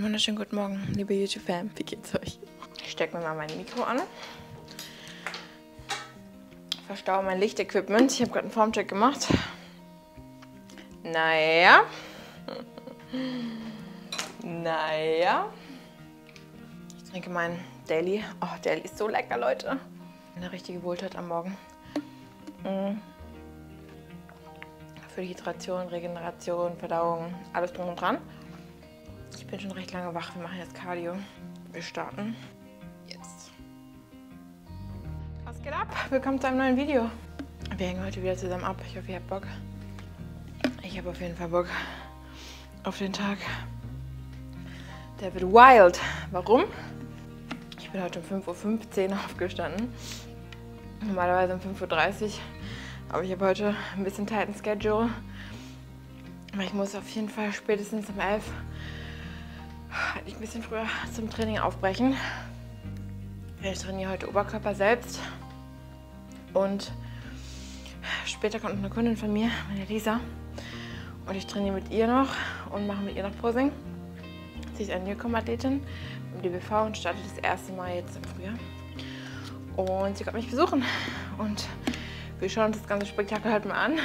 Einen wunderschönen guten Morgen, liebe YouTube-Fam. Wie geht's euch? Ich stecke mir mal mein Mikro an. Verstaue mein Lichtequipment. Ich habe gerade einen Formcheck gemacht. Naja. naja. Ich trinke meinen Daily. Oh, Daily ist so lecker, Leute. Eine richtige Wohltat am Morgen. Mm. Für die Hydration, Regeneration, Verdauung, alles drum und dran. Ich bin schon recht lange wach. Wir machen jetzt Cardio. Wir starten jetzt. Was geht ab? Willkommen zu einem neuen Video. Wir hängen heute wieder zusammen ab. Ich hoffe, ihr habt Bock. Ich habe auf jeden Fall Bock auf den Tag. Der wird wild. Warum? Ich bin heute um 5.15 Uhr aufgestanden. Normalerweise um 5.30 Uhr. Aber ich habe heute ein bisschen tighten Schedule. Aber ich muss auf jeden Fall spätestens um 11 Uhr ein bisschen früher zum Training aufbrechen. Ich trainiere heute Oberkörper selbst. Und später kommt eine Kundin von mir, meine Lisa. Und ich trainiere mit ihr noch und mache mit ihr noch Posing. Sie ist eine Newcomer-Athletin im DBV und startet das erste Mal jetzt im Frühjahr. Und sie kommt mich besuchen. Und wir schauen uns das ganze Spektakel halt mal an.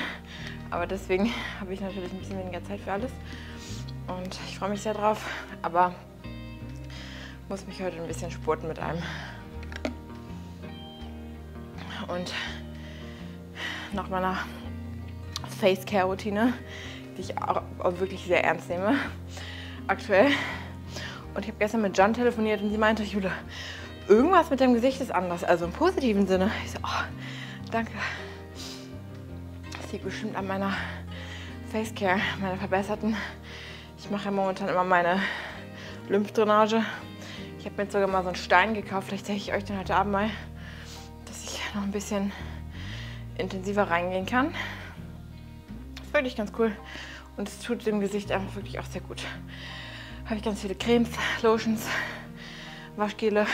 Aber deswegen habe ich natürlich ein bisschen weniger Zeit für alles. Und ich freue mich sehr drauf. Aber muss mich heute ein bisschen spurten mit einem. Und nach meiner Face Care Routine, die ich auch, auch wirklich sehr ernst nehme aktuell. Und ich habe gestern mit John telefoniert und sie meinte, Jule, irgendwas mit deinem Gesicht ist anders, also im positiven Sinne. Ich so, oh, danke. Das liegt bestimmt an meiner Face Care, meiner verbesserten. Ich mache ja momentan immer meine Lymphdrainage. Ich habe mir jetzt sogar mal so einen Stein gekauft. Vielleicht zeige ich euch den heute Abend mal, dass ich noch ein bisschen intensiver reingehen kann. Ist wirklich ganz cool. Und es tut dem Gesicht einfach wirklich auch sehr gut. Habe ich ganz viele Cremes, Lotions, Waschgele.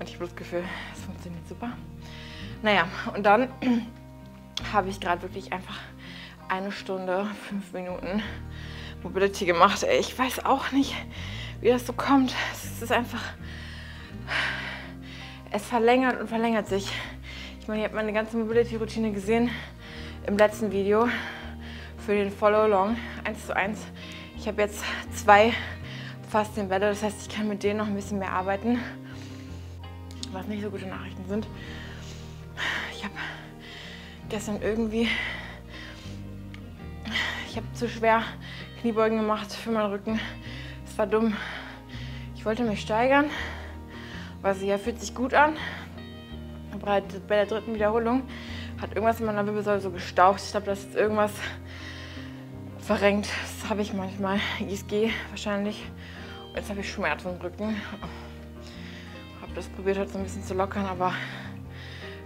Und ich habe das Gefühl, es funktioniert super. Naja, und dann habe ich gerade wirklich einfach eine Stunde, fünf Minuten Mobility gemacht. Ey, ich weiß auch nicht, wie das so kommt. Es ist einfach. Es verlängert und verlängert sich. Ich meine, ihr habt meine ganze Mobility-Routine gesehen im letzten Video für den Follow-Along 1 zu 1. Ich habe jetzt zwei Faszienbälle, das heißt, ich kann mit denen noch ein bisschen mehr arbeiten. Was nicht so gute Nachrichten sind. Ich habe gestern irgendwie, ich habe zu schwer Kniebeugen gemacht für meinen Rücken. Es war dumm. Ich wollte mich steigern, was ja fühlt sich gut an. Aber halt bei der dritten Wiederholung hat irgendwas in meiner Wirbelsäule so gestaucht. Ich glaube, das ist irgendwas verrenkt. Das habe ich manchmal. ISG wahrscheinlich. Und jetzt habe ich Schmerzen im Rücken. Habe das probiert, halt so ein bisschen zu lockern, aber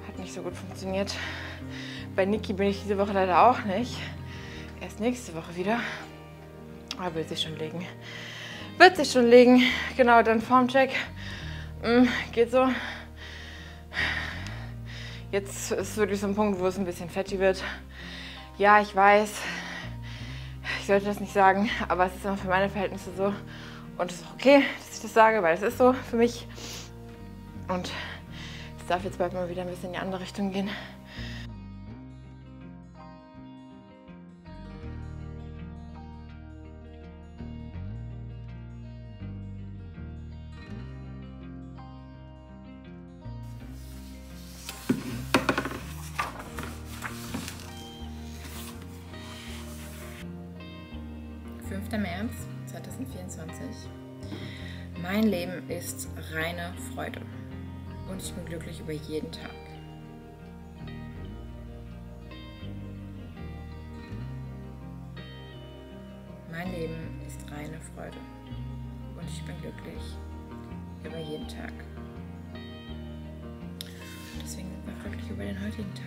hat nicht so gut funktioniert. Bei Niki bin ich diese Woche leider auch nicht. Erst nächste Woche wieder. Aber wird sich schon legen. Wird sich schon legen. Genau, dann Formcheck. Mm, geht so. Jetzt ist wirklich so ein Punkt, wo es ein bisschen fettig wird. Ja, ich weiß, ich sollte das nicht sagen, aber es ist immer für meine Verhältnisse so. Und es ist auch okay, dass ich das sage, weil es ist so für mich. Und es darf jetzt bald mal wieder ein bisschen in die andere Richtung gehen. Freude und ich bin glücklich über jeden Tag. Mein Leben ist reine Freude und ich bin glücklich über jeden Tag. Deswegen sind wir glücklich über den heutigen Tag.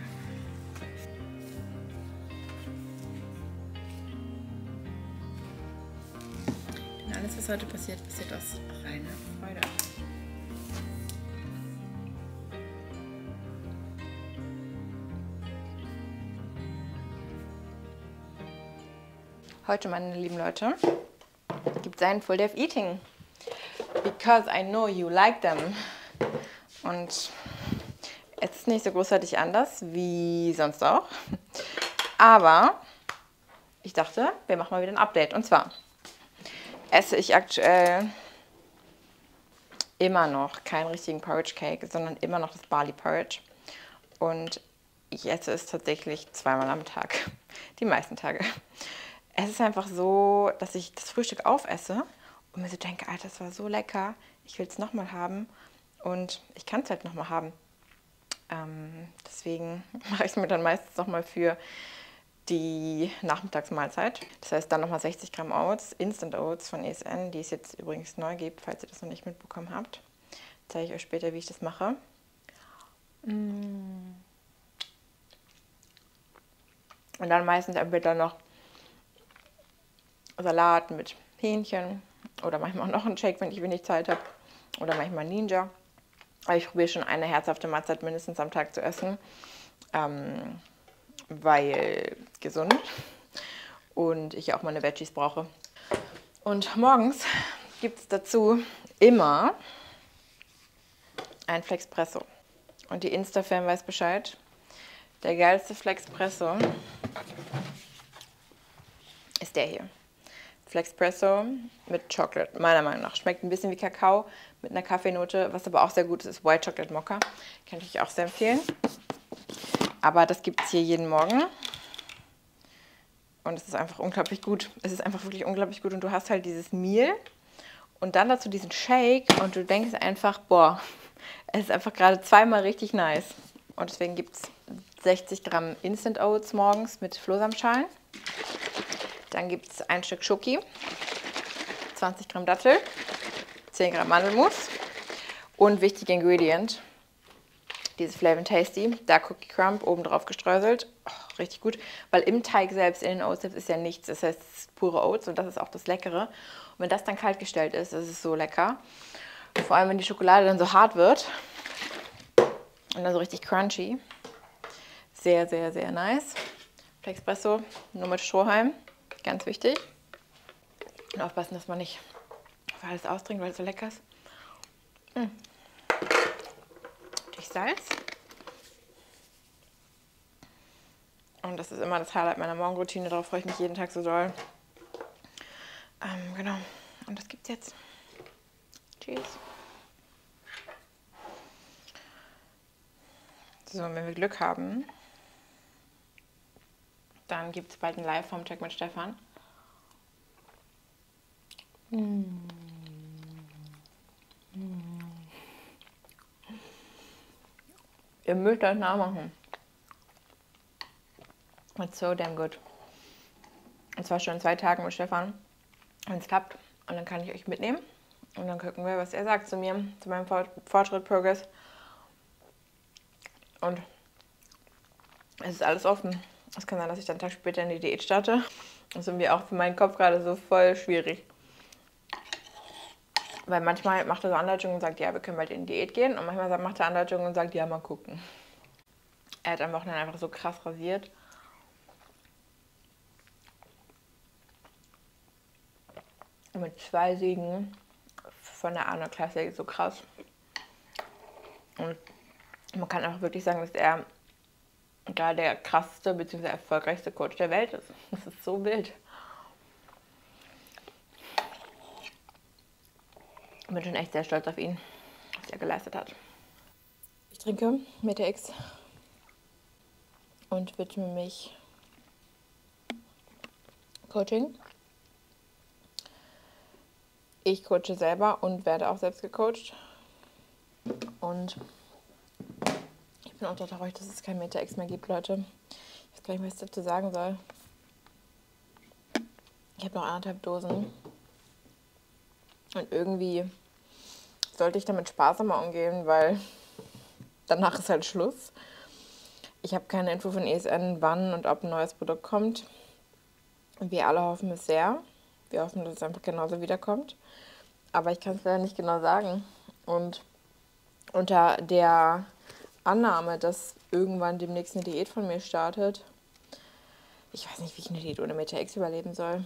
alles, was heute passiert, passiert aus reiner Freude. Heute, meine lieben Leute, gibt es ein Full of Eating. Because I know you like them. Und es ist nicht so großartig anders wie sonst auch. Aber ich dachte, wir machen mal wieder ein Update. Und zwar esse ich aktuell immer noch keinen richtigen Porridge Cake, sondern immer noch das Barley Porridge. Und ich esse es tatsächlich zweimal am Tag. Die meisten Tage. Es ist einfach so, dass ich das Frühstück aufesse und mir so denke, Alter, das war so lecker, ich will es nochmal haben und ich kann es halt nochmal haben. Ähm, deswegen mache ich es mir dann meistens nochmal für die Nachmittagsmahlzeit. Das heißt dann nochmal 60 Gramm Oats, Instant Oats von ESN, die es jetzt übrigens neu gibt, falls ihr das noch nicht mitbekommen habt. Zeige ich euch später, wie ich das mache. Mm. Und dann meistens entweder noch Salat mit Hähnchen oder manchmal noch einen Shake, wenn ich wenig Zeit habe. Oder manchmal Ninja. Aber ich probiere schon eine herzhafte Mahlzeit mindestens am Tag zu essen. Ähm, weil gesund und ich auch meine Veggies brauche. Und morgens gibt es dazu immer ein Flexpresso. Und die Insta-Fan weiß Bescheid. Der geilste Flexpresso ist der hier. Flexpresso mit Chocolate, meiner Meinung nach. Schmeckt ein bisschen wie Kakao mit einer Kaffeenote. Was aber auch sehr gut ist, ist White Chocolate Mocha. Kann ich euch auch sehr empfehlen. Aber das gibt es hier jeden Morgen. Und es ist einfach unglaublich gut. Es ist einfach wirklich unglaublich gut. Und du hast halt dieses Meal und dann dazu diesen Shake und du denkst einfach, boah, es ist einfach gerade zweimal richtig nice. Und deswegen gibt es 60 Gramm Instant Oats morgens mit Flohsamschalen. Dann gibt es ein Stück Schoki, 20 Gramm Dattel, 10 Gramm Mandelmus und wichtiger Ingredient, dieses Flavor Tasty, da Cookie Crumb oben drauf gestreuselt. Oh, richtig gut, weil im Teig selbst, in den Oats ist ja nichts. Das heißt, es ist pure Oats und das ist auch das Leckere. Und wenn das dann kalt gestellt ist, ist es so lecker. Vor allem, wenn die Schokolade dann so hart wird und dann so richtig crunchy. Sehr, sehr, sehr nice. Flexpresso, nur mit Strohhalm. Ganz wichtig. Und aufpassen, dass man nicht auf alles austrinkt, weil es so lecker ist. Mmh. Salz. Und das ist immer das Highlight meiner Morgenroutine. Darauf freue ich mich jeden Tag so doll. Ähm, genau. Und das gibt's jetzt. Cheers. So, wenn wir Glück haben, dann gibt es bald ein Live vom Check mit Stefan. Mm. Ihr müsst das nachmachen. It's so damn good. Und zwar schon in zwei Tagen mit Stefan, wenn es klappt. Und dann kann ich euch mitnehmen. Und dann gucken wir, was er sagt zu mir, zu meinem Fortschritt, Progress. Und es ist alles offen. Es kann sein, dass ich dann einen Tag später in die Diät starte. Das ist irgendwie auch für meinen Kopf gerade so voll schwierig. Weil manchmal macht er so Anleitungen und sagt, ja, wir können bald in die Diät gehen. Und manchmal macht er Anleitungen und sagt, ja, mal gucken. Er hat am Wochenende einfach so krass rasiert. Mit zwei Siegen von der Arno Classic, so krass. Und man kann einfach wirklich sagen, dass er gerade der krasseste bzw. erfolgreichste Coach der Welt ist. Das ist so wild. Ich bin schon echt sehr stolz auf ihn, was er geleistet hat. Ich trinke Meta X und widme mich Coaching. Ich coache selber und werde auch selbst gecoacht. Und bin auch traurig, dass es kein Meta X mehr gibt, Leute. Ich weiß gar nicht, was ich dazu sagen soll. Ich habe noch anderthalb Dosen. Und irgendwie sollte ich damit sparsamer umgehen, weil danach ist halt Schluss. Ich habe keine Info von ESN, wann und ob ein neues Produkt kommt. Wir alle hoffen es sehr. Wir hoffen, dass es einfach genauso wiederkommt. Aber ich kann es leider nicht genau sagen. Und unter der Annahme, dass irgendwann demnächst eine Diät von mir startet, ich weiß nicht, wie ich eine Diät ohne Meta X überleben soll.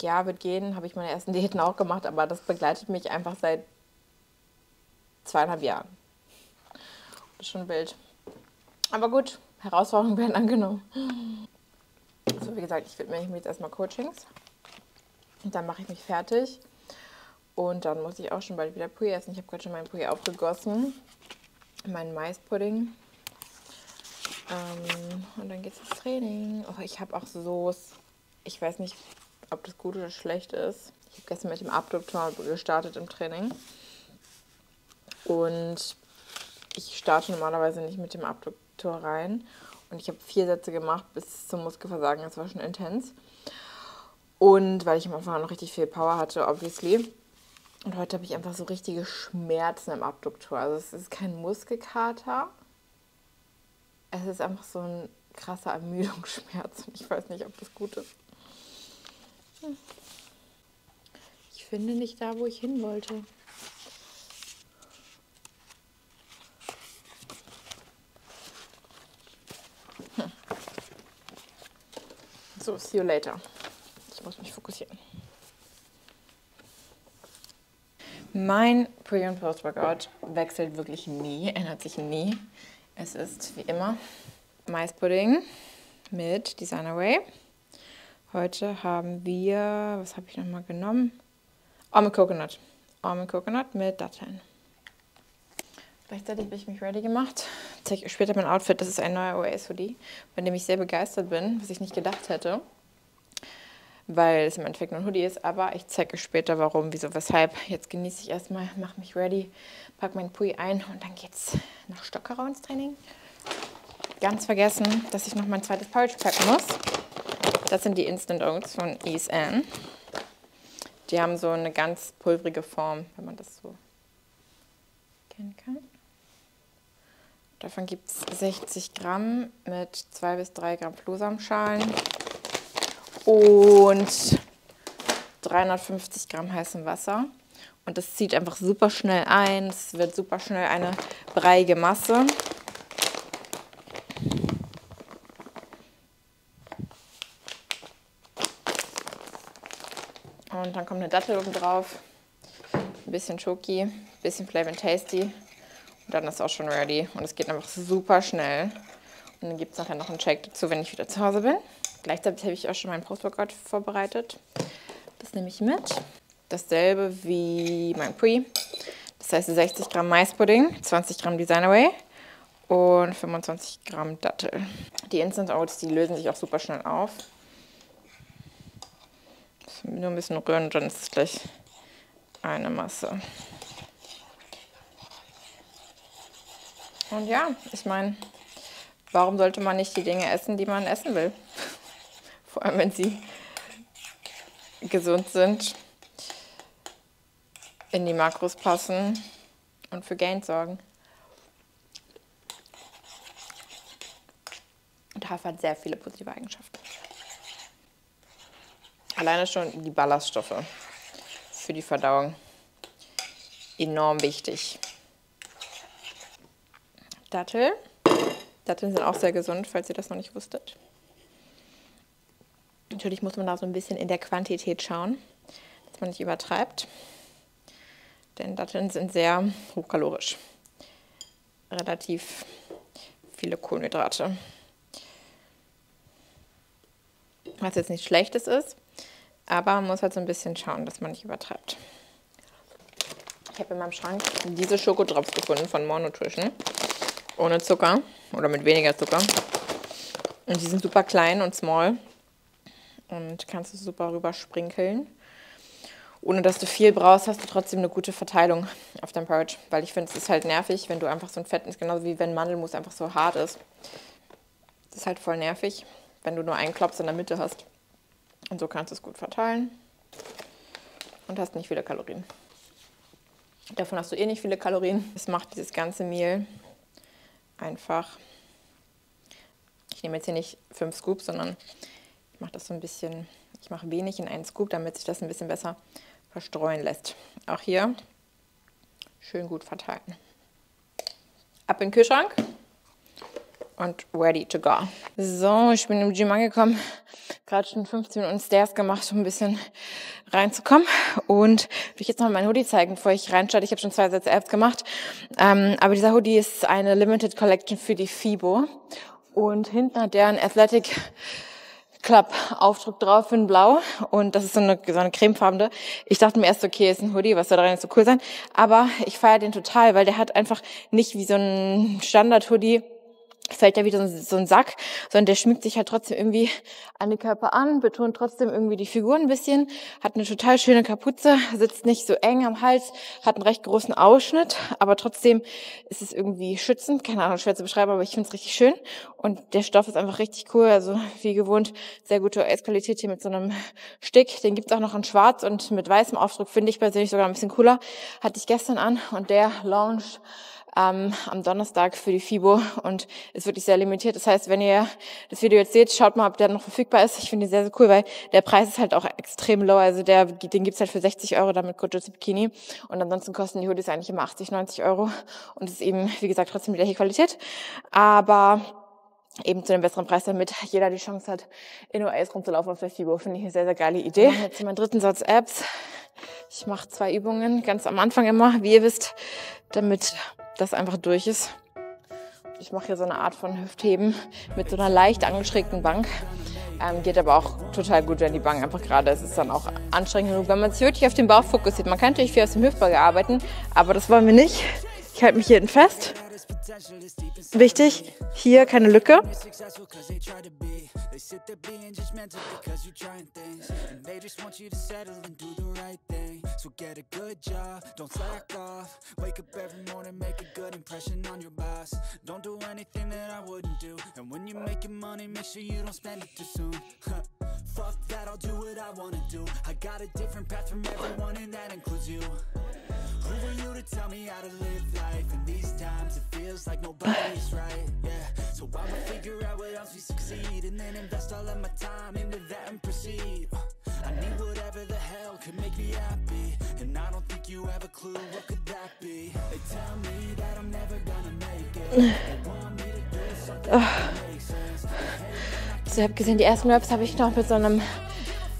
Ja, wird gehen, habe ich meine ersten Diäten auch gemacht, aber das begleitet mich einfach seit zweieinhalb Jahren. Das ist schon wild. Aber gut, Herausforderungen werden angenommen. So, wie gesagt, ich widme mich jetzt erstmal Coachings. Und dann mache ich mich fertig. Und dann muss ich auch schon bald wieder Pui essen. Ich habe gerade schon meinen Pui aufgegossen. Meinen Maispudding. Ähm, und dann geht es ins Training. Oh, ich habe auch Soße. Ich weiß nicht, ob das gut oder schlecht ist. Ich habe gestern mit dem Abduktor gestartet im Training. Und ich starte normalerweise nicht mit dem Abduktor rein. Und ich habe vier Sätze gemacht bis zum Muskelversagen. Das war schon intens. Und weil ich am Anfang noch richtig viel Power hatte, obviously. Und heute habe ich einfach so richtige Schmerzen im Abduktor. Also es ist kein Muskelkater. Es ist einfach so ein krasser Ermüdungsschmerz. Und ich weiß nicht, ob das gut ist. Hm. Ich finde nicht da, wo ich hin wollte. So, see you later. Ich muss mich fokussieren. Mein Pre- und Post-Workout wechselt wirklich nie, ändert sich nie. Es ist wie immer Maispudding mit Designer Way. Heute haben wir, was habe ich nochmal genommen? Almond Coconut. Almond Coconut mit Datteln. Gleichzeitig habe ich mich ready gemacht. Ich zeige euch später mein Outfit. Das ist ein neuer Oasis-Hoodie, bei dem ich sehr begeistert bin, was ich nicht gedacht hätte. Weil es im Endeffekt nur ein Hoodie ist. Aber ich zeige euch später, warum, wieso, weshalb. Jetzt genieße ich erstmal, mache mich ready, packe meinen Pui ein und dann geht's nach Stockerau ins Training. Ganz vergessen, dass ich noch mein zweites Porridge packen muss. Das sind die Instant Oats von Ann. Die haben so eine ganz pulverige Form, wenn man das so kennen kann. Davon gibt es 60 Gramm mit 2 bis 3 Gramm Flohsamenschalen und 350 Gramm heißem Wasser. Und das zieht einfach super schnell ein. Es wird super schnell eine breiige Masse. Und dann kommt eine Dattel oben drauf, ein bisschen Schoki, ein bisschen Flavor Tasty und dann ist auch schon ready. Und es geht einfach super schnell. Und dann gibt es nachher noch einen Shake dazu, wenn ich wieder zu Hause bin. Gleichzeitig habe ich auch schon meinen Post-Workout vorbereitet. Das nehme ich mit. Dasselbe wie mein Pre. Das heißt 60 Gramm Maispudding, 20 Gramm Designerway und 25 Gramm Dattel. Die Instant Oats, die lösen sich auch super schnell auf. Nur ein bisschen rühren dann ist es gleich eine Masse. Und ja, ich meine, warum sollte man nicht die Dinge essen, die man essen will? Vor allem, wenn sie gesund sind, in die Makros passen und für Gains sorgen. Und Hafer hat sehr viele positive Eigenschaften. Alleine schon die Ballaststoffe für die Verdauung enorm wichtig. Dattel. Datteln sind auch sehr gesund, falls ihr das noch nicht wusstet. Natürlich muss man da so ein bisschen in der Quantität schauen, dass man nicht übertreibt. Denn Datteln sind sehr hochkalorisch. Relativ viele Kohlenhydrate. Was jetzt nicht schlechtes ist, aber man muss halt so ein bisschen schauen, dass man nicht übertreibt. Ich habe in meinem Schrank diese Schokodrops gefunden von More Nutrition ohne Zucker oder mit weniger Zucker. Und die sind super klein und small und kannst du super rüber sprinkeln. Ohne dass du viel brauchst, hast du trotzdem eine gute Verteilung auf deinem Porridge. Weil ich finde, es ist halt nervig, wenn du einfach so ein Fett, genauso wie wenn Mandelmus einfach so hart ist. Das ist halt voll nervig, wenn du nur einen Klops in der Mitte hast. Und so kannst du es gut verteilen und hast nicht viele Kalorien. Davon hast du eh nicht viele Kalorien. Es macht dieses ganze Mehl einfach, ich nehme jetzt hier nicht fünf Scoops, sondern ich mache das so ein bisschen, ich mache wenig in einen Scoop, damit sich das ein bisschen besser verstreuen lässt. Auch hier schön gut verteilen. Ab in den Kühlschrank und ready to go. So, ich bin im Gym angekommen. gerade schon 15 Minuten Stairs gemacht, um ein bisschen reinzukommen. Und will ich jetzt noch meinen Hoodie zeigen, bevor ich reinstarte. Ich habe schon zwei Sätze Apps gemacht. Ähm, aber dieser Hoodie ist eine Limited Collection für die FIBO. Und hinten hat der ein Athletic Club Aufdruck drauf in blau und das ist so eine, so eine cremefarbene. Ich dachte mir erst, okay, ist ein Hoodie, was soll daran jetzt so cool sein? Aber ich feiere den total, weil der hat einfach nicht wie so ein Standard Hoodie fällt ja wieder so ein Sack, sondern der schmiegt sich halt trotzdem irgendwie an den Körper an, betont trotzdem irgendwie die Figur ein bisschen, hat eine total schöne Kapuze, sitzt nicht so eng am Hals, hat einen recht großen Ausschnitt, aber trotzdem ist es irgendwie schützend, keine Ahnung, schwer zu beschreiben, aber ich finde es richtig schön. Und der Stoff ist einfach richtig cool, also wie gewohnt, sehr gute US-Qualität hier mit so einem Stick, den gibt's auch noch in schwarz und mit weißem Aufdruck, finde ich persönlich sogar ein bisschen cooler, hatte ich gestern an und der launcht ähm, am Donnerstag für die FIBO und ist wirklich sehr limitiert. Das heißt, wenn ihr das Video jetzt seht, schaut mal, ob der noch verfügbar ist. Ich finde ihn sehr, sehr cool, weil der Preis ist halt auch extrem low. Also der, den gibt's halt für 60 Euro damit Kojutsu Bikini und ansonsten kosten die Hoodies eigentlich immer 80, 90 Euro und ist eben, wie gesagt, trotzdem die gleiche Qualität. Aber eben zu einem besseren Preis, damit jeder die Chance hat, in OAs rumzulaufen auf der FIBO. Finde ich eine sehr, sehr geile Idee. Jetzt zu meinem dritten Satz Apps. Ich mache zwei Übungen, ganz am Anfang immer, wie ihr wisst, damit das einfach durch ist. Ich mache hier so eine Art von Hüftheben mit so einer leicht angeschrägten Bank. Ähm, geht aber auch total gut, wenn die Bank einfach gerade ist. Ist dann auch anstrengend genug, wenn man sich wirklich auf den Bauch fokussiert. Man kann natürlich viel aus dem Hüftbeuge arbeiten, aber das wollen wir nicht. Ich halte mich hier hinten fest. Wichtig, hier keine Lücke. So get a good job, don't slack off Wake up every morning, make a good impression on your boss Don't do anything that I wouldn't do And when you're making money, make sure you don't spend it too soon Fuck that, I'll do what I wanna do. I got a different path from everyone and that includes you. Who are you to tell me how to live life? In these times it feels like nobody's right, yeah. So I'ma figure out what else we succeed And then invest all of my time into that and proceed. I need whatever the hell could make me happy And I don't think you have a clue what could that be. They tell me that I'm never gonna make it. They want me to So, ihr habt gesehen, die ersten Raps habe ich noch mit so einem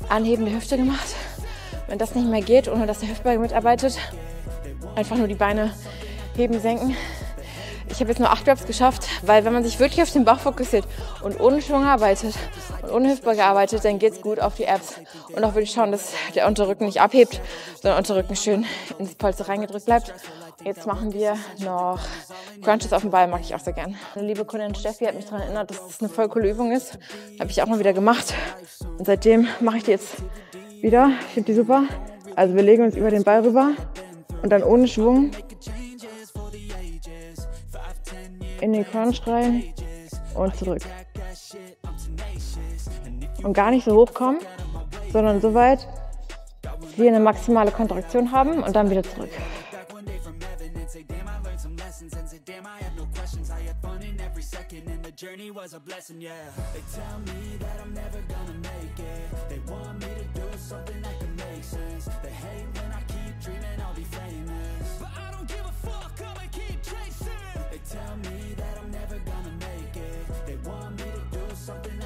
Anheben der Hüfte gemacht. Wenn das nicht mehr geht, ohne dass der Hüftbeuger mitarbeitet, einfach nur die Beine heben, senken. Ich habe jetzt nur acht Reps geschafft, weil wenn man sich wirklich auf den Bauch fokussiert und ohne Schwung arbeitet und ohne Hüftbeuger arbeitet, dann geht's gut auf die Apps. Und auch wirklich schauen, dass der Unterrücken nicht abhebt, sondern der Unterrücken schön ins Polster reingedrückt bleibt. Jetzt machen wir noch Crunches auf dem Ball, mag ich auch sehr gern. Meine liebe Kundin Steffi hat mich daran erinnert, dass das eine voll coole Übung ist. Habe ich auch mal wieder gemacht. Und seitdem mache ich die jetzt wieder. Ich finde die super. Also wir legen uns über den Ball rüber und dann ohne Schwung in den Crunch rein und zurück. Und gar nicht so hoch kommen, sondern so weit, dass wir eine maximale Kontraktion haben und dann wieder zurück. tell me something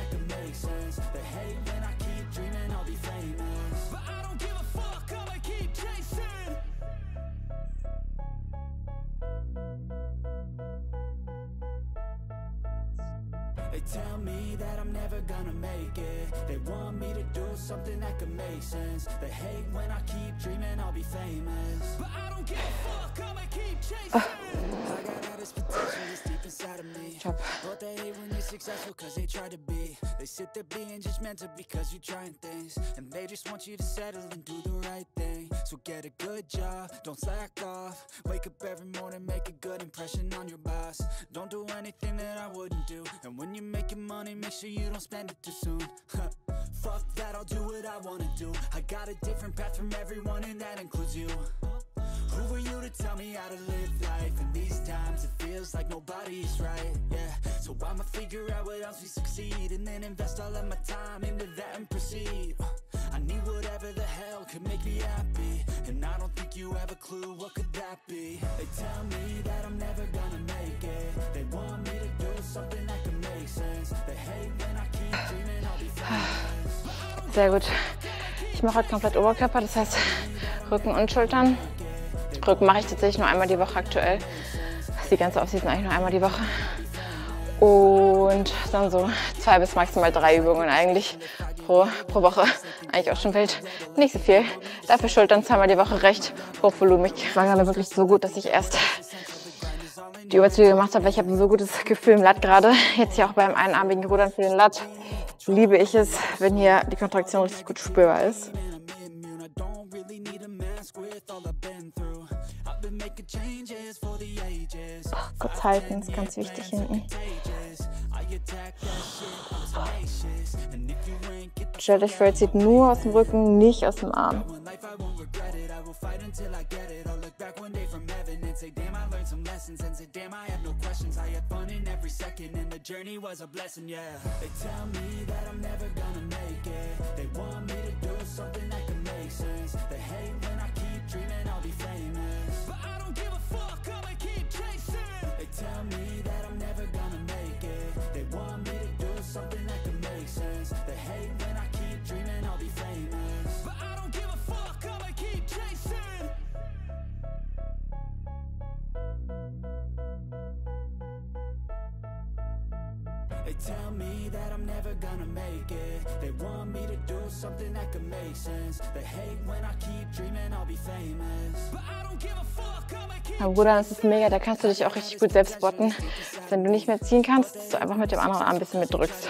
tell me that I'm never gonna make it. They want me to do something that can make sense. They hate when I keep dreaming I'll be famous. But I don't give a fuck, I'ma keep chasing. I got all this potential that's deep inside of me But they hate when you're successful cause they try to be. They sit there being judgmental because you're trying things. And they just want you to settle and do the right thing. So get a good job, don't slack off. Wake up every morning, make a good impression on your boss. Don't do anything that I wouldn't do. And when you're making money, make sure you don't spend it too soon. Fuck that, I'll do what I wanna do. I got a different path from everyone and that includes you. Who are you to tell me how to live life? In these times it feels like nobody's right, yeah. So I'ma figure out what else we succeed And then invest all of my time into that and proceed. I need whatever the hell could make me happy And I don't think you have a clue what could that be. They tell me that I'm never gonna make it. They want me to do something Sehr gut. Ich mache heute komplett Oberkörper, das heißt Rücken und Schultern. Rücken mache ich tatsächlich nur einmal die Woche aktuell. Die ganze Aufsicht eigentlich nur einmal die Woche. Und dann so zwei bis maximal drei Übungen eigentlich pro, pro Woche. Eigentlich auch schon wild. Nicht so viel. Dafür Schultern zweimal die Woche recht hochvolumig. War gerade wirklich so gut, dass ich erst die Überzüge gemacht habe, weil ich habe ein so gutes Gefühl im Latt gerade. Jetzt hier auch beim einarmigen Rudern für den Latt liebe ich es, wenn hier die Kontraktion richtig gut spürbar ist. kurz halten, ist ganz wichtig hinten. Stellt euch vor, ihr zieht nur aus dem Rücken, nicht aus dem Arm. Journey was a blessing, yeah. They tell me that I'm never gonna make it. They want me to do something that can make sense. They hate when I keep dreaming I'll be famous. But I don't give a fuck, I'ma keep chasing. They tell me that I'm never gonna make it. They want me to do something They tell me that I'm never gonna make it They want me to do something that could make sense They hate when I keep dreaming I'll be famous But I don't give a fuck, I'ma keep Aber Bruder, das ist mega, da kannst du dich auch richtig gut selbst spotten. Wenn du nicht mehr ziehen kannst, dass du einfach mit dem anderen Arm ein bisschen mitdrückst.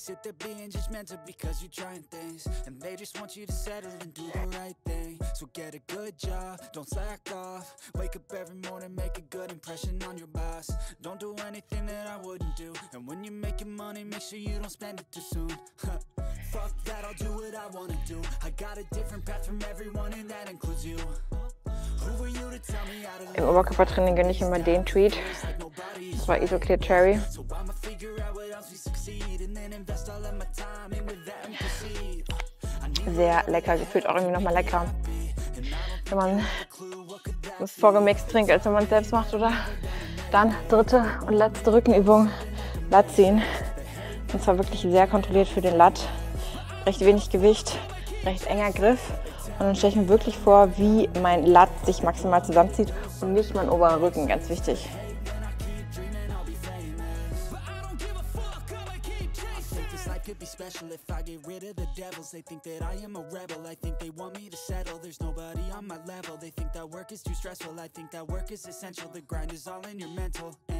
Sit there being judgmental because you're trying things. And they just want you to settle and do the right thing. So get a good job, don't slack off. Wake up every morning, make a good impression on your boss. Don't do anything that I wouldn't do. And when you're making money, make sure you don't spend it too soon. Fuck that, I'll do what I wanna do. I got a different path from everyone and that includes you Im Oberkörpertraining gönne ich immer den Tweet. Das war Isoclear Cherry. Sehr lecker, gefühlt auch irgendwie nochmal lecker. Wenn man das vorgemixt trinkt, als wenn man es selbst macht, oder? Dann dritte und letzte Rückenübung, Latt ziehen. Und zwar wirklich sehr kontrolliert für den Latt. Recht wenig Gewicht, recht enger Griff. Und dann stelle ich mir wirklich vor, wie mein Latt sich maximal zusammenzieht und nicht mein oberer Rücken, ganz wichtig. And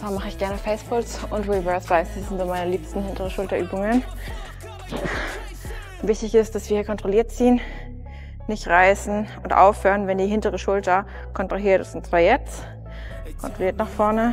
Zwar mache ich gerne Facepulls und Reverse Slice. Das sind so meine liebsten hintere Schulterübungen. Wichtig ist, dass wir hier kontrolliert ziehen, nicht reißen und aufhören, wenn die hintere Schulter kontrahiert ist. Und zwar jetzt. Kontrolliert nach vorne.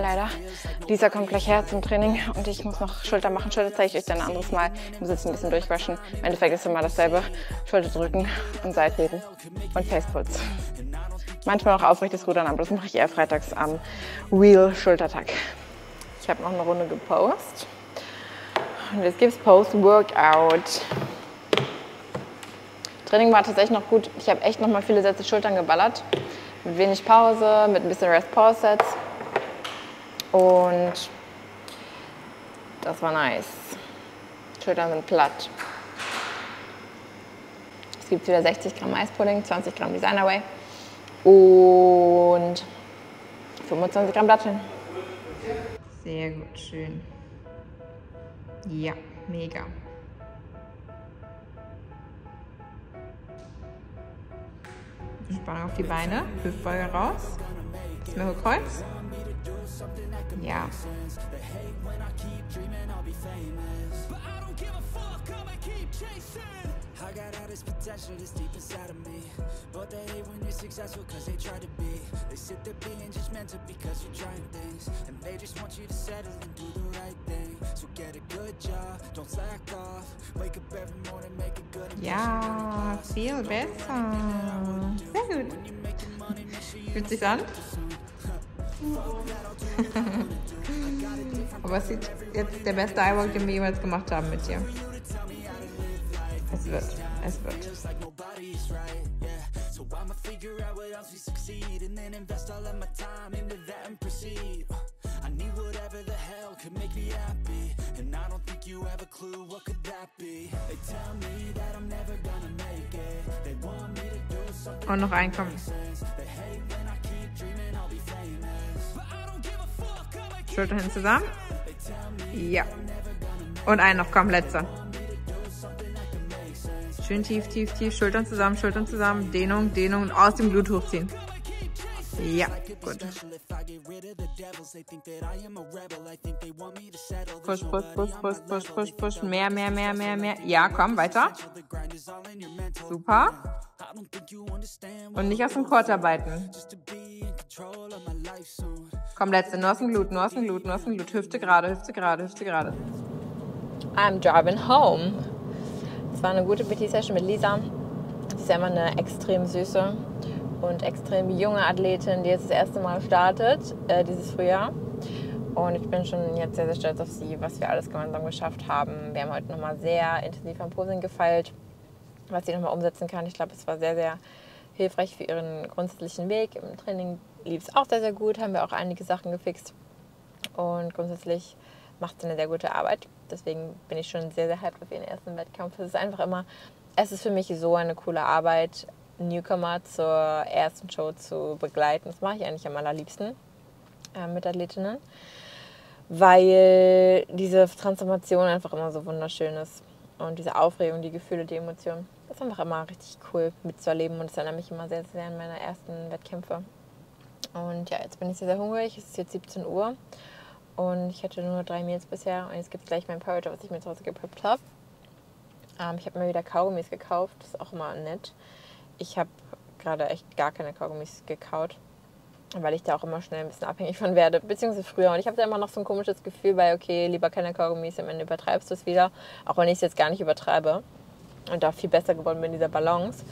leider. Lisa kommt gleich her zum Training und ich muss noch Schulter machen. Schulter zeige ich euch dann ein anderes Mal. Ich muss jetzt ein bisschen durchwaschen. Im Endeffekt ist immer dasselbe. Schulter drücken und Seitheben und Facepulls. Manchmal auch aufrechtes Rudern, aber das mache ich eher freitags am Wheel Schultertag. Ich habe noch eine Runde gepostet. Und jetzt gibt es Post-Workout. Training war tatsächlich noch gut. Ich habe echt noch mal viele Sätze Schultern geballert. Mit wenig Pause, mit ein bisschen Rest-Pause-Sets. Und das war nice. Schultern sind platt. Es gibt wieder 60 Gramm Eispudding, 20 Gramm Designer Way und 25 Gramm Datteln. Sehr gut, schön. Ja, mega. Spannung auf die Beine, Hüftbeuge raus. Das Mittelkreuz. Ja. I got all this potential that's deep inside of me. But they hate when you're successful cause they try to be. They sit there being judgmental because you're trying things. And they just want you to settle and do the right thing. So get a good job, don't slack off. Wake up every morning, make a good Ja, viel besser. Sehr gut. Fühlt sich an? Aber es sieht jetzt der beste Eyewalk, den wir jemals gemacht haben mit dir. Es wird, es wird. Und noch ein kommen. Schulter hin zusammen. Ja. Und einen noch, komm, letzter. Schön tief, tief, tief. Schultern zusammen, Schultern zusammen. Dehnung, Dehnung und aus dem Blut hochziehen. Ja, gut. Push, push, push, push, push, push, push. Mehr, mehr, mehr, mehr, mehr. Ja, komm, weiter. Super. Und nicht aus dem Quad arbeiten. Komm, letzte. Nur aus dem Glut, nur aus dem Glut, nur aus dem Glut. Hüfte gerade, Hüfte gerade, Hüfte gerade. I'm driving home. Es war eine gute PT-Session mit Lisa. Sie ist ja immer eine extrem süße und extrem junge Athletin, die jetzt das erste Mal startet, äh, dieses Frühjahr. Und ich bin schon jetzt sehr, sehr stolz auf sie, was wir alles gemeinsam geschafft haben. Wir haben heute nochmal sehr intensiv am Posing gefeilt, was sie nochmal umsetzen kann. Ich glaube, es war sehr, sehr hilfreich für ihren grundsätzlichen Weg. Im Training lief es auch sehr, sehr gut, haben wir auch einige Sachen gefixt. Und grundsätzlich macht sie eine sehr gute Arbeit. Deswegen bin ich schon sehr, sehr hyped auf ihren ersten Wettkampf. Es ist einfach immer, es ist für mich so eine coole Arbeit, Newcomer zur ersten Show zu begleiten. Das mache ich eigentlich am allerliebsten äh, mit Athletinnen, weil diese Transformation einfach immer so wunderschön ist. Und diese Aufregung, die Gefühle, die Emotionen, das ist einfach immer richtig cool mitzuerleben. Und es erinnert mich immer sehr, sehr an meine ersten Wettkämpfe. Und ja, jetzt bin ich sehr, sehr hungrig. Es ist jetzt 17 Uhr. Und ich hatte nur drei Meals bisher. Und jetzt gibt es gleich mein Porridge, was ich mir zu Hause gepreppt habe. Ähm, ich habe mir wieder Kaugummis gekauft. Das ist auch immer nett. Ich habe gerade echt gar keine Kaugummis gekaut, weil ich da auch immer schnell ein bisschen abhängig von werde. Beziehungsweise früher. Und ich habe da immer noch so ein komisches Gefühl bei, okay, lieber keine Kaugummis, am Ende übertreibst du es wieder. Auch wenn ich es jetzt gar nicht übertreibe. Und da viel besser geworden bin in dieser Balance.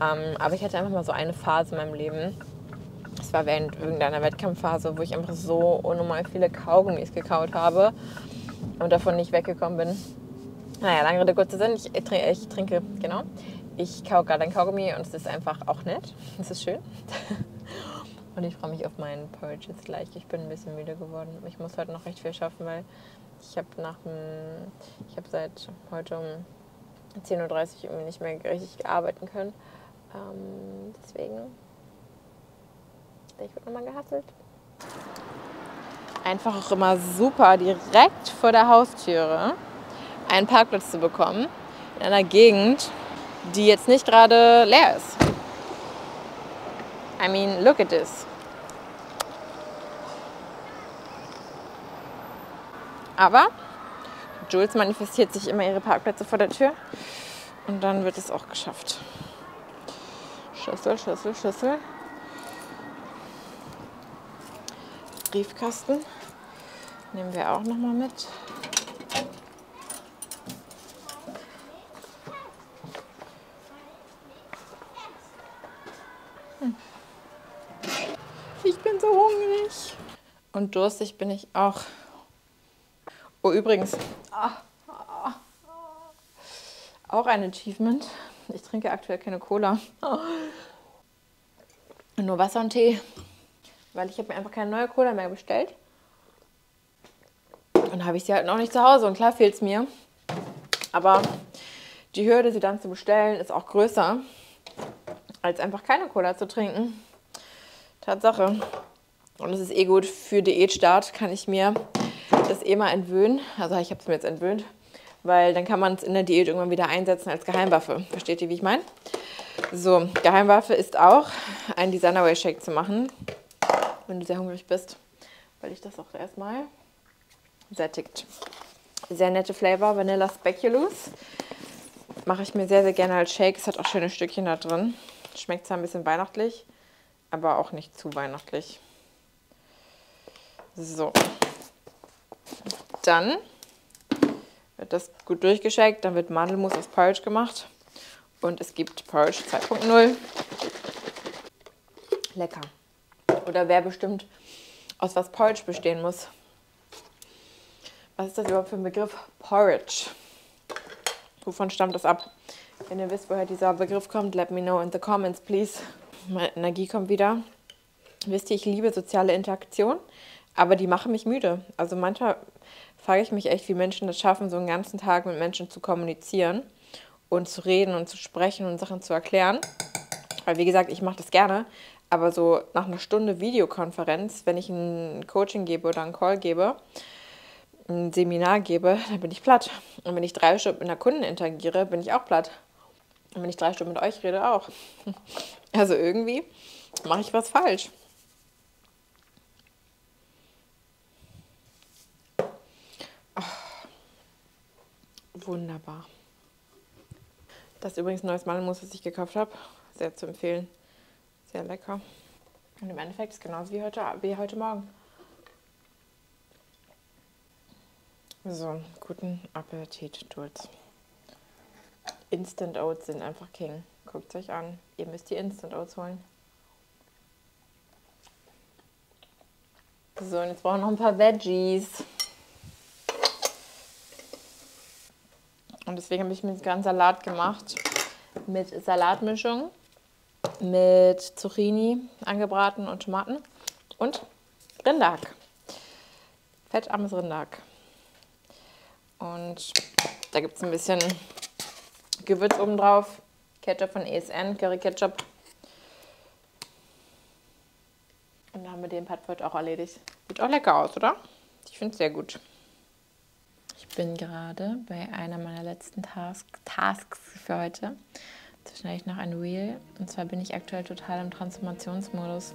Ähm, aber ich hatte einfach mal so eine Phase in meinem Leben, es war während irgendeiner Wettkampfphase, wo ich einfach so unnormal viele Kaugummis gekaut habe und davon nicht weggekommen bin. Naja, lange Rede, kurzer Sinn. Ich, ich trinke, genau. Ich kau gerade ein Kaugummi und es ist einfach auch nett. Es ist schön. Und ich freue mich auf meinen Porridge jetzt gleich. Ich bin ein bisschen müde geworden. Ich muss heute noch recht viel schaffen, weil ich habe nach dem, ich habe seit heute um 10.30 Uhr nicht mehr richtig arbeiten können. Ähm, deswegen ich wird nochmal gehasselt. Einfach auch immer super, direkt vor der Haustüre einen Parkplatz zu bekommen. In einer Gegend, die jetzt nicht gerade leer ist. I mean, look at this. Aber Jules manifestiert sich immer ihre Parkplätze vor der Tür und dann wird es auch geschafft. Schlüssel, Schlüssel, Schlüssel. Briefkasten. Nehmen wir auch noch mal mit. Hm. Ich bin so hungrig. Durstig bin ich auch. Oh, übrigens, auch ein Achievement. Ich trinke aktuell keine Cola. Nur Wasser und Tee. Weil ich habe mir einfach keine neue Cola mehr bestellt. Und habe ich sie halt noch nicht zu Hause. Und klar fehlt es mir. Aber die Hürde, sie dann zu bestellen, ist auch größer, als einfach keine Cola zu trinken. Tatsache. Und es ist eh gut für Diätstart, kann ich mir das eh mal entwöhnen. Also ich habe es mir jetzt entwöhnt, weil dann kann man es in der Diät irgendwann wieder einsetzen als Geheimwaffe. Versteht ihr, wie ich meine? So, Geheimwaffe ist auch, einen Designer Shake zu machen, wenn du sehr hungrig bist, weil ich das auch erstmal sättigt. Sehr nette Flavor, Vanilla Speculoos. Mache ich mir sehr, sehr gerne als Shake. Es hat auch schöne Stückchen da drin. Schmeckt zwar ein bisschen weihnachtlich, aber auch nicht zu weihnachtlich. So. Dann wird das gut durchgeschickt. Dann wird Mandelmus aus Porridge gemacht. Und es gibt Porridge 2.0. Lecker. Oder wer bestimmt, aus was Porridge bestehen muss. Was ist das überhaupt für ein Begriff? Porridge. Wovon stammt das ab? Wenn ihr wisst, woher dieser Begriff kommt, let me know in the comments, please. Meine Energie kommt wieder. Wisst ihr, ich liebe soziale Interaktion, aber die machen mich müde. Also manchmal frage ich mich echt, wie Menschen das schaffen, so einen ganzen Tag mit Menschen zu kommunizieren und zu reden und zu sprechen und Sachen zu erklären. Weil, wie gesagt, ich mache das gerne, aber so nach einer Stunde Videokonferenz, wenn ich ein Coaching gebe oder einen Call gebe, ein Seminar gebe, dann bin ich platt. Und wenn ich drei Stunden mit einer Kunden interagiere, bin ich auch platt. Und wenn ich drei Stunden mit euch rede, auch. Also irgendwie mache ich was falsch. Wunderbar. Das ist übrigens ein neues Mandelmus, was ich gekauft habe. Sehr zu empfehlen. Sehr lecker. Und im Endeffekt ist es genauso wie heute, wie heute Morgen. So, guten Appetit, Dulz. Instant Oats sind einfach King. Guckt es euch an. Ihr müsst die Instant Oats holen. So, und jetzt brauchen wir noch ein paar Veggies. Deswegen habe ich mir jetzt ganz Salat gemacht mit Salatmischung, mit Zucchini angebraten und Tomaten und Rinderhack. Fettarmes Rinderhack. Und da gibt es ein bisschen Gewürz oben drauf. Ketchup von ESN, Curry Ketchup. Und dann haben wir den heute auch erledigt. Sieht auch lecker aus, oder? Ich finde es sehr gut. Ich bin gerade bei einer meiner letzten Task Tasks für heute. Jetzt schneide ich noch ein Reel. Und zwar bin ich aktuell total im Transformationsmodus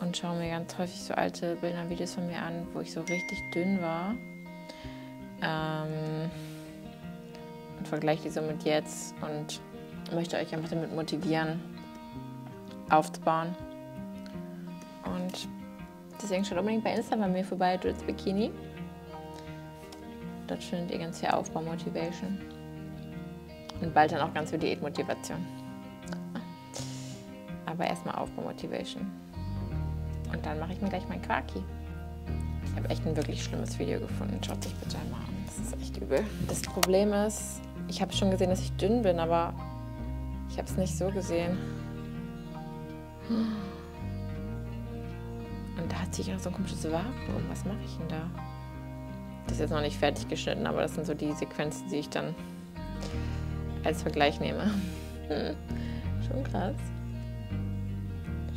und schaue mir ganz häufig so alte Bilder Videos von mir an, wo ich so richtig dünn war. Ähm, und vergleiche die so mit jetzt und möchte euch einfach damit motivieren, aufzubauen. Und deswegen schaut unbedingt bei Insta bei mir vorbei, Dulz Bikini. Dort findet ihr ganz viel Aufbau-Motivation. Und bald dann auch ganz viel Diät-Motivation. Aber erstmal Aufbau-Motivation. Und dann mache ich mir gleich mein Quaki. Ich habe echt ein wirklich schlimmes Video gefunden. Schaut sich bitte einmal an. Das ist echt übel. Das Problem ist, ich habe schon gesehen, dass ich dünn bin, aber ich habe es nicht so gesehen. Und da hat sich auch so ein komisches Vakuum. Was mache ich denn da? Das ist jetzt noch nicht fertig geschnitten, aber das sind so die Sequenzen, die ich dann als Vergleich nehme. Schon krass.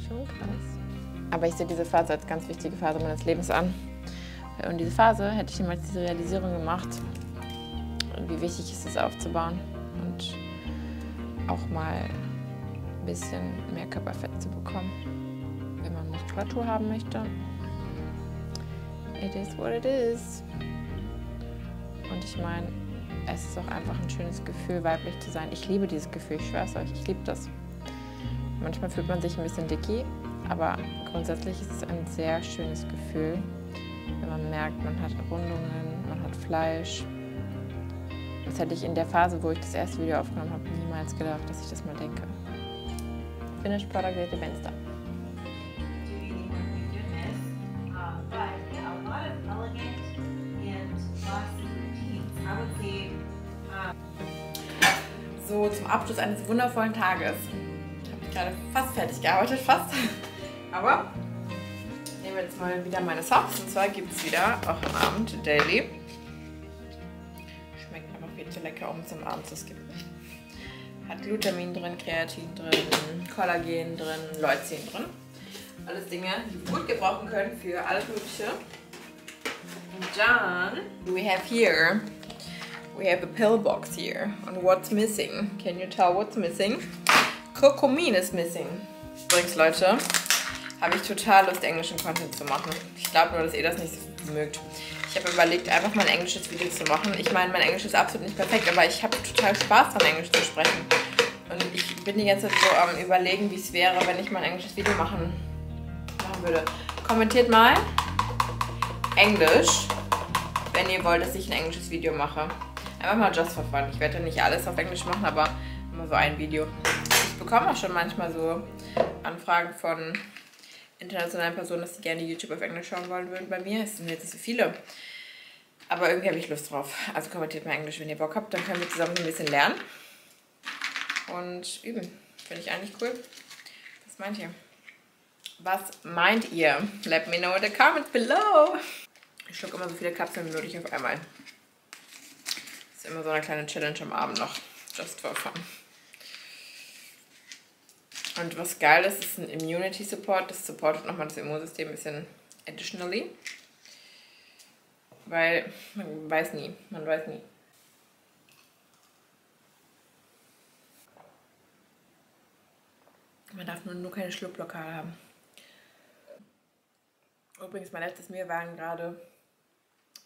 Schon krass. Aber ich sehe diese Phase als ganz wichtige Phase meines Lebens an. Und diese Phase hätte ich niemals diese Realisierung gemacht, wie wichtig ist es aufzubauen und auch mal ein bisschen mehr Körperfett zu bekommen, wenn man Muskulatur haben möchte. It is what it is. Und ich meine, es ist auch einfach ein schönes Gefühl, weiblich zu sein. Ich liebe dieses Gefühl, ich schwör's euch, ich liebe das. Manchmal fühlt man sich ein bisschen dicky, aber grundsätzlich ist es ein sehr schönes Gefühl, wenn man merkt, man hat Rundungen, man hat Fleisch. Das hätte ich in der Phase, wo ich das erste Video aufgenommen habe, niemals gedacht, dass ich das mal denke. Finished Product at the Benster. Abschluss eines wundervollen Tages. Ich habe gerade fast fertig gearbeitet, fast. Aber nehmen wir jetzt mal wieder meine Socks. Und zwar gibt es wieder auch am Abend Daily. Schmeckt einfach viel zu lecker, um es am Abend zu skippen. Hat Glutamin drin, Kreatin drin, Kollagen drin, Leucin drin. Alles Dinge, die wir gut gebrauchen können für alles Mögliche. Und dann, we have here We have a pill box here. And what's missing? Can you tell what's missing? Kokomin is missing. Übrigens, Leute, habe ich total Lust, englischen Content zu machen. Ich glaube nur, dass ihr das nicht so mögt. Ich habe überlegt, einfach mal ein englisches Video zu machen. Ich meine, mein Englisch ist absolut nicht perfekt, aber ich habe total Spaß daran, Englisch zu sprechen. Und ich bin die ganze Zeit so am überlegen, wie es wäre, wenn ich mal ein englisches Video machen, machen würde. Kommentiert mal Englisch, wenn ihr wollt, dass ich ein englisches Video mache. Mal just for fun. Ich werde nicht alles auf Englisch machen, aber immer so ein Video. Ich bekomme auch schon manchmal so Anfragen von internationalen Personen, dass sie gerne YouTube auf Englisch schauen wollen würden. Bei mir Es sind jetzt nicht so viele. Aber irgendwie habe ich Lust drauf. Also kommentiert mal Englisch, wenn ihr Bock habt. Dann können wir zusammen ein bisschen lernen. Und üben. Finde ich eigentlich cool. Was meint ihr? Was meint ihr? Let me know in the comments below. Ich schlucke immer so viele Kapseln wie nötig auf einmal immer so eine kleine Challenge am Abend noch. Just for fun. Und was geil ist, ist ein Immunity Support. Das supportet nochmal das Immunsystem ein bisschen additionally. Weil man weiß nie. Man weiß nie. Man darf nur, nur keine Schluckblockade haben. Übrigens, mein letztes Mehl waren gerade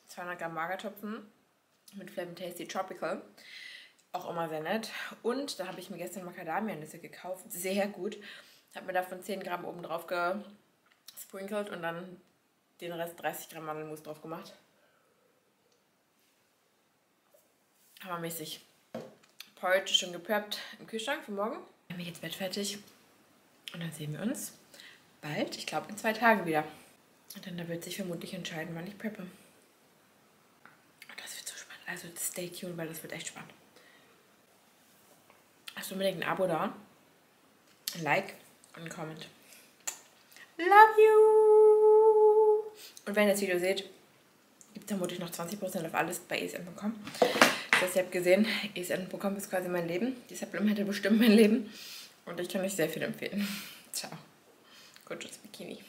200 Gramm Magertopfen mit Flavin Tasty Tropical. Auch immer sehr nett. Und da habe ich mir gestern Macadamia-Nüsse gekauft. Sehr gut. Habe mir davon 10 Gramm oben drauf gesprinkelt und dann den Rest 30 Gramm Mandelmus drauf gemacht. Hammermäßig. Porridge schon gepreppt im Kühlschrank für morgen. Dann bin ich jetzt Bett fertig. Und dann sehen wir uns bald, ich glaube in zwei Tagen wieder. Und dann da wird sich vermutlich entscheiden, wann ich preppe. Also stay tuned, weil das wird echt spannend. Hast du unbedingt ein Abo da? Ein Like und ein Comment. Love you! Und wenn ihr das Video seht, gibt es vermutlich noch 20% auf alles bei esn.com. Das ihr habt gesehen, esn.com ist quasi mein Leben. Die Supplemente bestimmen mein Leben. Und ich kann euch sehr viel empfehlen. Ciao. Good Bikini.